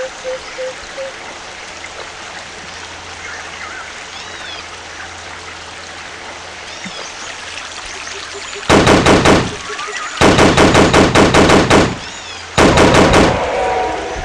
you